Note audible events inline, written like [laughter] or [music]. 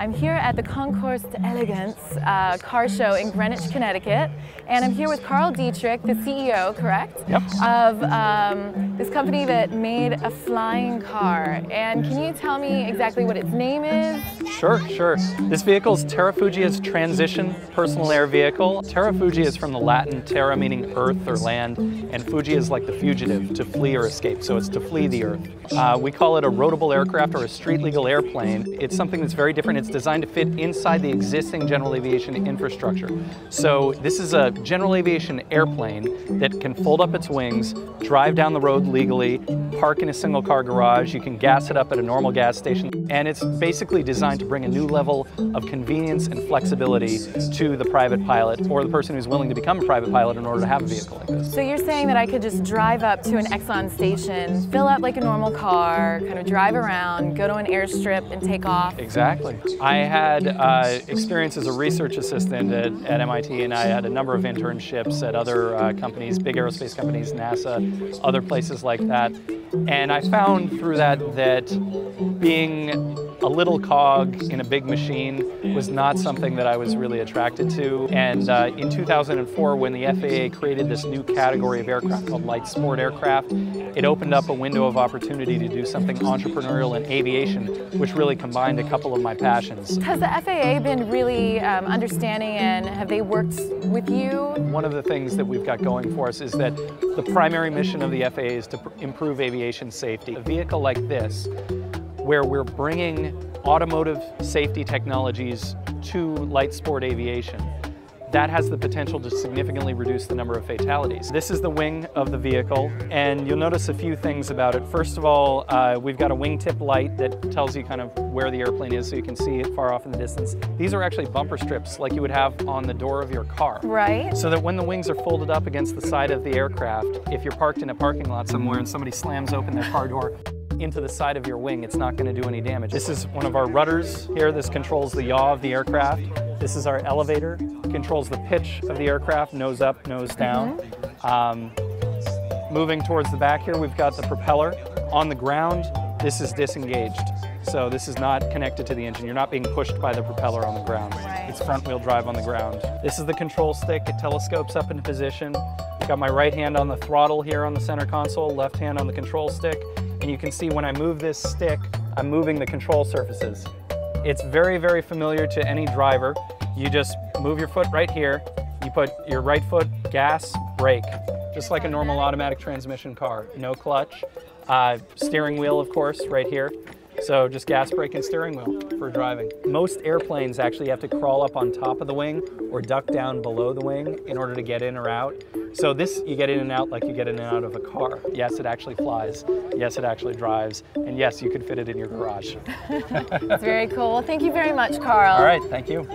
I'm here at the Concours d'Elegance uh, car show in Greenwich, Connecticut, and I'm here with Carl Dietrich, the CEO, correct? Yep. Of um, this company that made a flying car. And can you tell me exactly what its name is? Sure, sure. This vehicle is Terrafugia's transition personal air vehicle. Terrafugia is from the Latin terra meaning earth or land, and fugia is like the fugitive, to flee or escape. So it's to flee the earth. Uh, we call it a roadable aircraft or a street legal airplane. It's something that's very different. It's designed to fit inside the existing general aviation infrastructure. So this is a general aviation airplane that can fold up its wings, drive down the road legally, park in a single car garage. You can gas it up at a normal gas station. And it's basically designed to bring a new level of convenience and flexibility to the private pilot or the person who's willing to become a private pilot in order to have a vehicle like this. So you're saying that I could just drive up to an Exxon station, fill up like a normal car, kind of drive around, go to an airstrip and take off? Exactly. I had uh, experience as a research assistant at, at, MIT and I had a number of internships at other uh, companies, big aerospace companies, NASA, other places like that. And I found through that that being a little cog in a big machine was not something that I was really attracted to. And uh, in 2004, when the FAA created this new category of aircraft called light sport aircraft, it opened up a window of opportunity to do something entrepreneurial in aviation, which really combined a couple of my passions. Has the FAA been really um, understanding and have they worked with you? One of the things that we've got going for us is that the primary mission of the FAA is to improve aviation safety. A vehicle like this where we're bringing automotive safety technologies to light sport aviation. That has the potential to significantly reduce the number of fatalities. This is the wing of the vehicle, and you'll notice a few things about it. First of all, uh, we've got a wingtip light that tells you kind of where the airplane is so you can see it far off in the distance. These are actually bumper strips like you would have on the door of your car. Right. So that when the wings are folded up against the side of the aircraft, if you're parked in a parking lot somewhere and somebody slams open their car door, into the side of your wing, it's not going to do any damage. This is one of our rudders here. This controls the yaw of the aircraft. This is our elevator, controls the pitch of the aircraft, nose up, nose down. Um, moving towards the back here, we've got the propeller. On the ground, this is disengaged. So this is not connected to the engine. You're not being pushed by the propeller on the ground. Right. It's front wheel drive on the ground. This is the control stick. It telescopes up into position. Got my right hand on the throttle here on the center console, left hand on the control stick. And you can see when I move this stick, I'm moving the control surfaces. It's very, very familiar to any driver. You just move your foot right here. You put your right foot, gas, brake, just like a normal automatic transmission car. No clutch. Uh, steering wheel, of course, right here. So just gas, brake, and steering wheel for driving. Most airplanes actually have to crawl up on top of the wing or duck down below the wing in order to get in or out. So this, you get in and out like you get in and out of a car. Yes, it actually flies. Yes, it actually drives. And yes, you could fit it in your garage. [laughs] That's very cool. Well, thank you very much, Carl. All right, thank you.